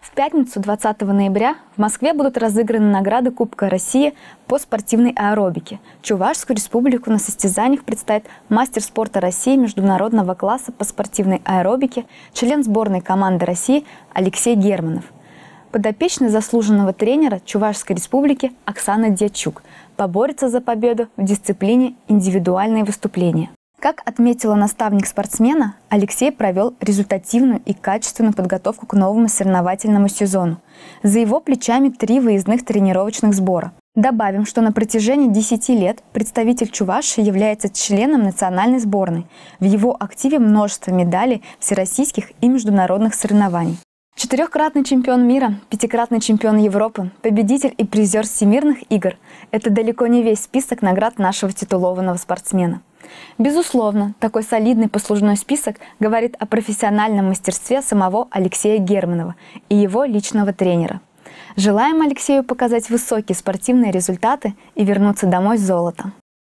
В пятницу, 20 ноября, в Москве будут разыграны награды Кубка России по спортивной аэробике. Чувашскую республику на состязаниях представит мастер спорта России международного класса по спортивной аэробике, член сборной команды России Алексей Германов. Подопечный заслуженного тренера Чувашской республики Оксана Дьячук поборется за победу в дисциплине индивидуальные выступления. Как отметила наставник спортсмена, Алексей провел результативную и качественную подготовку к новому соревновательному сезону. За его плечами три выездных тренировочных сбора. Добавим, что на протяжении 10 лет представитель Чуваши является членом национальной сборной. В его активе множество медалей всероссийских и международных соревнований. Четырехкратный чемпион мира, пятикратный чемпион Европы, победитель и призер всемирных игр – это далеко не весь список наград нашего титулованного спортсмена. Безусловно, такой солидный послужной список говорит о профессиональном мастерстве самого Алексея Германова и его личного тренера. Желаем Алексею показать высокие спортивные результаты и вернуться домой с золотом.